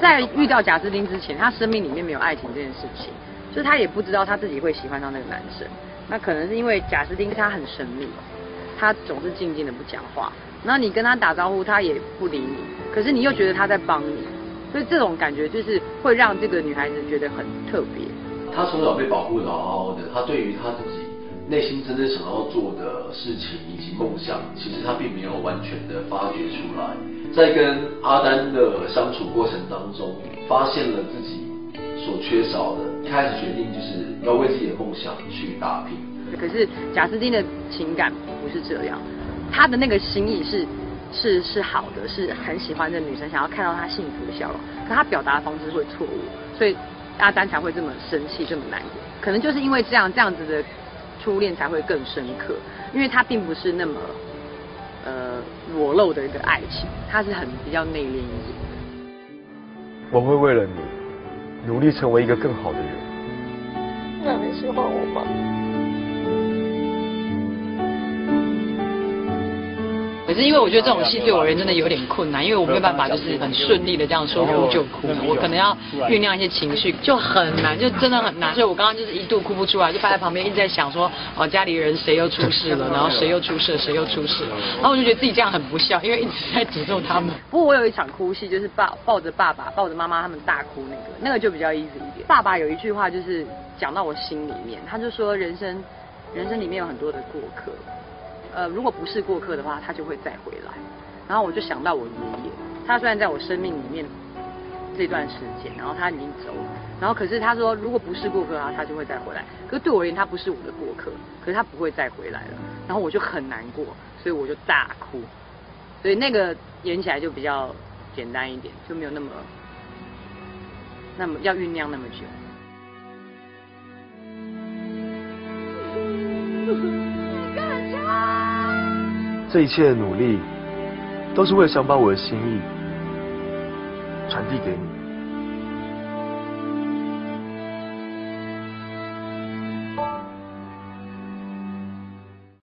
在遇到贾斯汀之前，他生命里面没有爱情这件事情，就是他也不知道他自己会喜欢上那个男生。那可能是因为贾斯汀他很神秘，他总是静静的不讲话，然后你跟他打招呼，他也不理你，可是你又觉得他在帮你，所以这种感觉就是会让这个女孩子觉得很特别。他从小被保护的好好的，他对于他自己内心真正想要做的事情以及梦想，其实他并没有完全的发掘出来。在跟阿丹的相处过程当中，发现了自己所缺少的，开始决定就是要为自己的梦想去打拼。可是贾斯汀的情感不是这样，他的那个心意是是是好的，是很喜欢这女生，想要看到她幸福的笑容，可他表达的方式会错误，所以阿丹才会这么生气，这么难过。可能就是因为这样这样子的初恋才会更深刻，因为他并不是那么呃裸露的一个爱情，他是很比较内敛一点。我会为了你努力成为一个更好的人。那你喜欢我吗？可是因为我觉得这种戏对我而言真的有点困难，因为我没有办法就是很顺利的这样说哭就哭，我可能要酝酿一些情绪，就很难，就真的很难。所以我刚刚就是一度哭不出来，就趴在旁边一直在想说，哦，家里人谁又出事了，然后谁又出事，谁又出事，然后我就觉得自己这样很不孝，因为一直在诅咒他们。不过我有一场哭戏，就是抱抱着爸爸，抱着妈妈他们大哭那个，那个就比较 easy 一点。爸爸有一句话就是讲到我心里面，他就说人生，人生里面有很多的过客。呃，如果不是过客的话，他就会再回来。然后我就想到我爷爷，他虽然在我生命里面这段时间，然后他已经走了，然后可是他说，如果不是过客的话，他就会再回来。可是对我而言，他不是我的过客，可是他不会再回来了。然后我就很难过，所以我就大哭。所以那个演起来就比较简单一点，就没有那么那么要酝酿那么久。这一切的努力，都是为了想把我的心意传递给你。